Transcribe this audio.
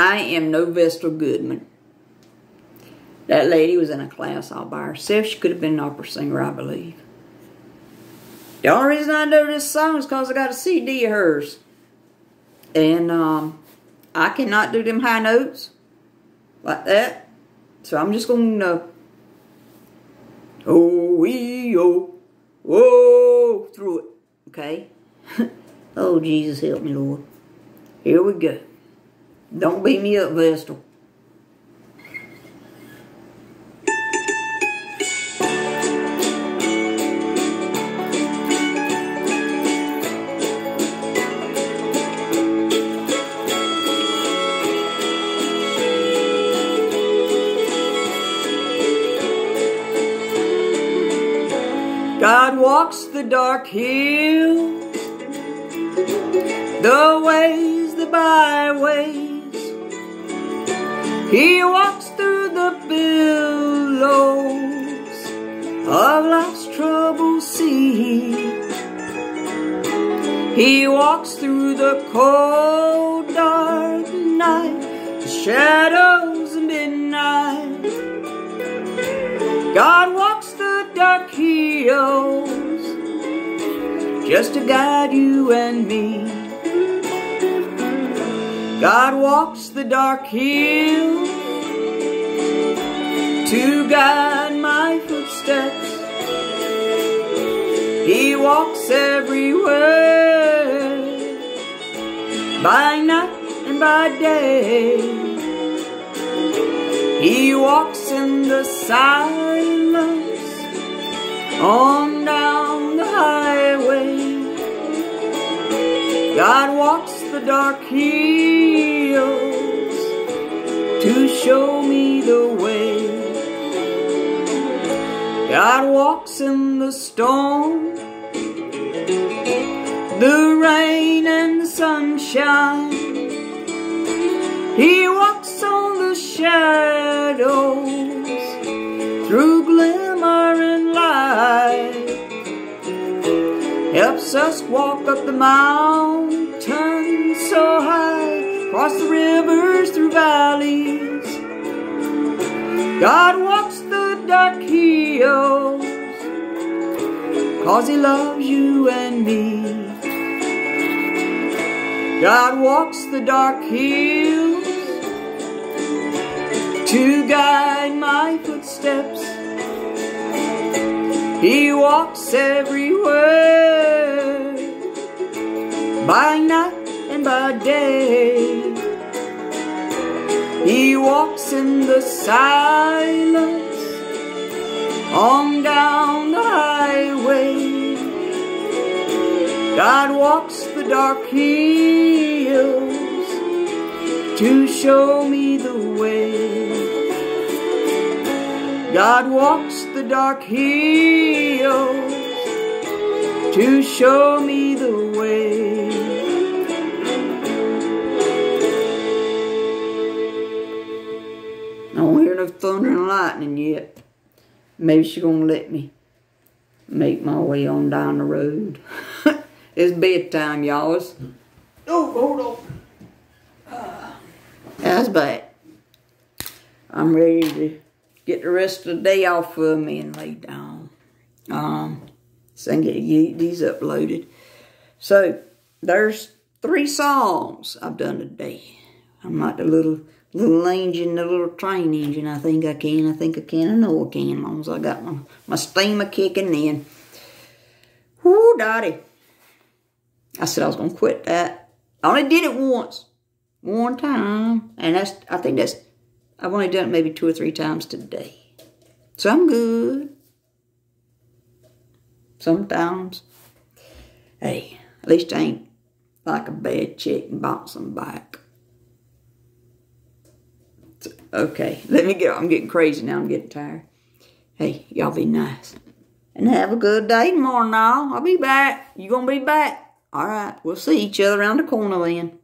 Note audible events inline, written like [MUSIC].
I am no Vestal Goodman. That lady was in a class all by herself. She could have been an opera singer, I believe. The only reason I know this song is because I got a CD of hers. And um, I cannot do them high notes like that. So I'm just going to, oh, wee, oh, whoa, through it. Okay? [LAUGHS] oh, Jesus, help me, Lord. Here we go. Don't beat me up, Vestal. God walks the dark hills, the ways, the byways. He walks through the billows of life's troubled sea. He walks through the cold, dark night, the shadows of midnight. God walks the dark hills just to guide you and me. God walks the dark hills to guide my footsteps. He walks everywhere by night and by day. He walks in the silence on down God walks the dark hills to show me the way. God walks in the storm, the rain and the sunshine. He Helps us walk up the mountains so high, cross the rivers through valleys. God walks the dark hills, cause he loves you and me. God walks the dark hills to guide my footsteps. He walks everywhere by night and by day. He walks in the silence on down the highway. God walks the dark hills to show me the way. God walks the dark hills to show me the way. No thunder and lightning yet. Maybe she's gonna let me make my way on down the road. [LAUGHS] it's bedtime, y'all. Oh, hold on. Uh, that's bad. I'm ready to get the rest of the day off of me and lay down. Um, so I can get, these uploaded. So, there's three songs I've done today. I'm like the little little engine, the little train engine. I think I can. I think I can. I know I can. As long as I got my, my steamer kicking in. Whoo, daddy. I said I was going to quit that. I only did it once. One time. And that's, I think that's, I've only done it maybe two or three times today. So I'm good. Sometimes. Hey, at least I ain't like a bad chick and bouncing back. Okay, let me get, I'm getting crazy now. I'm getting tired. Hey, y'all be nice. And have a good day tomorrow now. I'll be back. You gonna be back? All right, we'll see each other around the corner then.